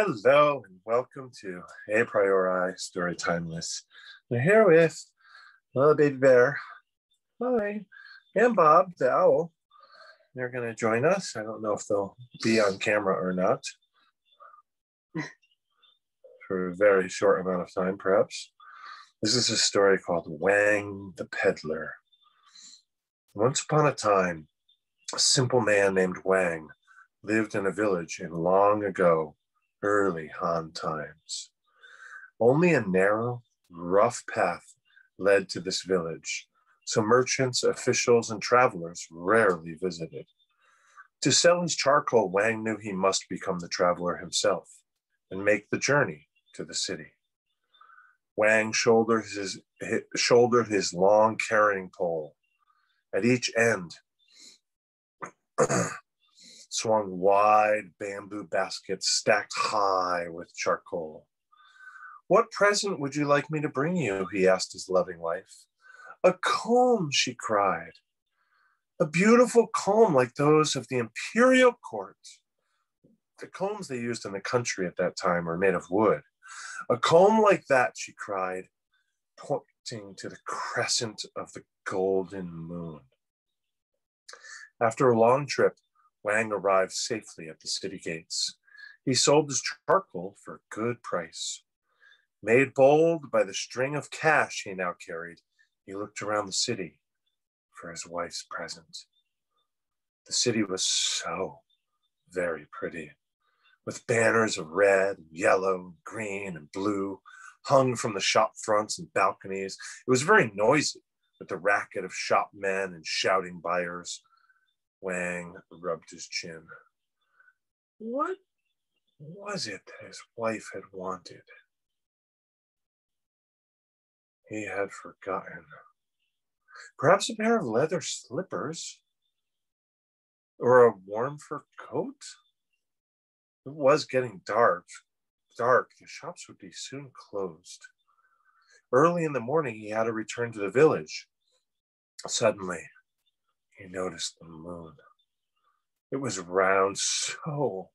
Hello and welcome to A Priori Story Timeless. We're here with little baby bear, hi, and Bob the owl. They're going to join us. I don't know if they'll be on camera or not for a very short amount of time, perhaps. This is a story called Wang the Peddler. Once upon a time, a simple man named Wang lived in a village in long ago, early Han times. Only a narrow, rough path led to this village, so merchants, officials, and travelers rarely visited. To sell his charcoal, Wang knew he must become the traveler himself and make the journey to the city. Wang shouldered his, shouldered his long carrying pole. At each end, swung wide bamboo baskets stacked high with charcoal. What present would you like me to bring you? He asked his loving wife. A comb, she cried. A beautiful comb like those of the imperial court. The combs they used in the country at that time were made of wood. A comb like that, she cried, pointing to the crescent of the golden moon. After a long trip, Wang arrived safely at the city gates. He sold his charcoal for a good price. Made bold by the string of cash he now carried, he looked around the city for his wife's present. The city was so very pretty, with banners of red, yellow, green, and blue hung from the shop fronts and balconies. It was very noisy with the racket of shopmen and shouting buyers. Wang rubbed his chin. What was it that his wife had wanted? He had forgotten. Perhaps a pair of leather slippers or a warm fur coat? It was getting dark. Dark. The shops would be soon closed. Early in the morning, he had to return to the village. Suddenly, he noticed the moon. It was round, so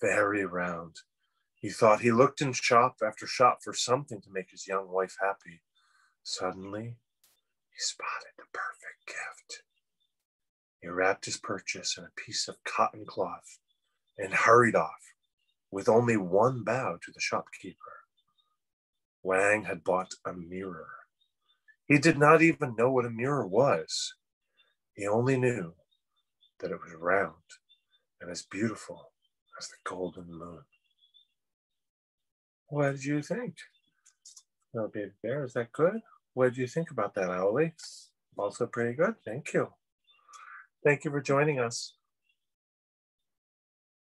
very round. He thought he looked in shop after shop for something to make his young wife happy. Suddenly, he spotted the perfect gift. He wrapped his purchase in a piece of cotton cloth and hurried off with only one bow to the shopkeeper. Wang had bought a mirror. He did not even know what a mirror was. He only knew that it was round and as beautiful as the golden moon. What did you think? Little baby bear, is that good? What did you think about that, Owlie? Also pretty good. Thank you. Thank you for joining us.